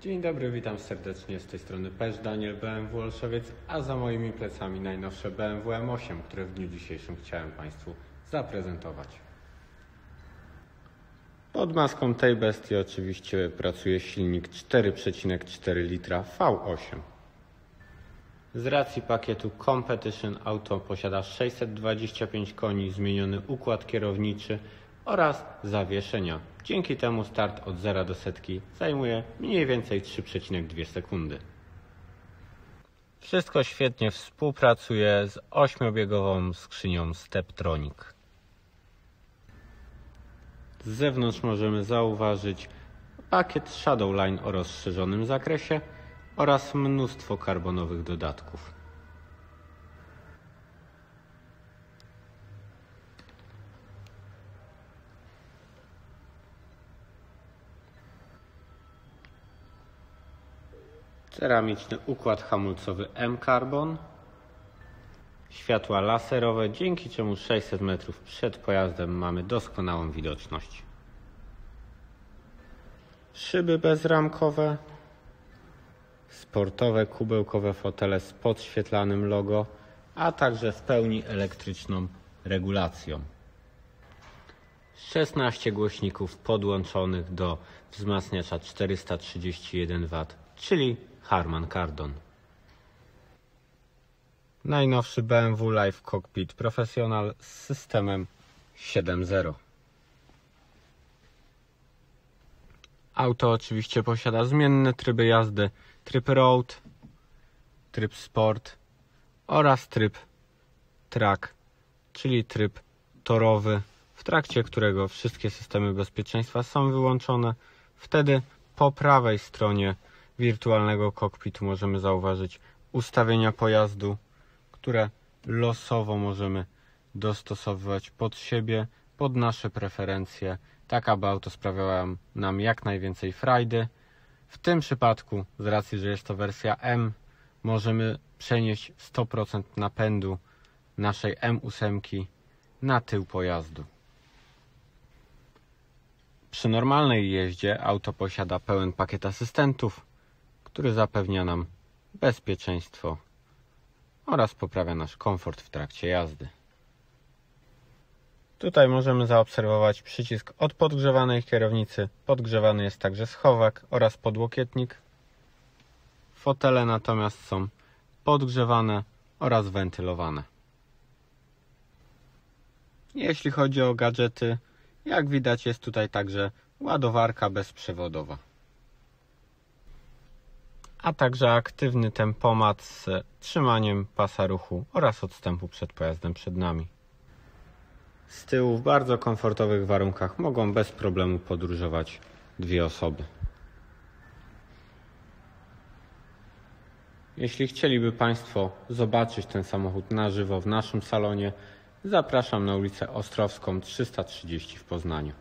Dzień dobry, witam serdecznie z tej strony Pesz Daniel BMW Olszowiec, a za moimi plecami najnowsze BMW M8, które w dniu dzisiejszym chciałem Państwu zaprezentować. Pod maską tej bestii oczywiście pracuje silnik 4,4 litra V8. Z racji pakietu Competition Auto posiada 625 koni, zmieniony układ kierowniczy oraz zawieszenia. Dzięki temu start od 0 do setki zajmuje mniej więcej 3,2 sekundy. Wszystko świetnie współpracuje z ośmiobiegową skrzynią Steptronic. Z zewnątrz możemy zauważyć pakiet Shadowline o rozszerzonym zakresie oraz mnóstwo karbonowych dodatków. Ceramiczny układ hamulcowy M-Carbon, światła laserowe, dzięki czemu 600 metrów przed pojazdem mamy doskonałą widoczność. Szyby bezramkowe, sportowe kubełkowe fotele z podświetlanym logo, a także w pełni elektryczną regulacją. 16 głośników podłączonych do wzmacniacza 431 W, czyli Harman Kardon. Najnowszy BMW Live Cockpit Professional z systemem 7.0. Auto oczywiście posiada zmienne tryby jazdy, tryb road, tryb sport oraz tryb track, czyli tryb torowy, w trakcie którego wszystkie systemy bezpieczeństwa są wyłączone. Wtedy po prawej stronie wirtualnego kokpitu możemy zauważyć ustawienia pojazdu, które losowo możemy dostosowywać pod siebie, pod nasze preferencje, tak aby auto sprawiało nam jak najwięcej frajdy. W tym przypadku, z racji, że jest to wersja M, możemy przenieść 100% napędu naszej M8 na tył pojazdu. Przy normalnej jeździe auto posiada pełen pakiet asystentów, który zapewnia nam bezpieczeństwo oraz poprawia nasz komfort w trakcie jazdy. Tutaj możemy zaobserwować przycisk od podgrzewanej kierownicy. Podgrzewany jest także schowek oraz podłokietnik. Fotele natomiast są podgrzewane oraz wentylowane. Jeśli chodzi o gadżety, jak widać jest tutaj także ładowarka bezprzewodowa. A także aktywny tempomat z trzymaniem pasa ruchu oraz odstępu przed pojazdem przed nami. Z tyłu w bardzo komfortowych warunkach mogą bez problemu podróżować dwie osoby. Jeśli chcieliby Państwo zobaczyć ten samochód na żywo w naszym salonie, zapraszam na ulicę Ostrowską 330 w Poznaniu.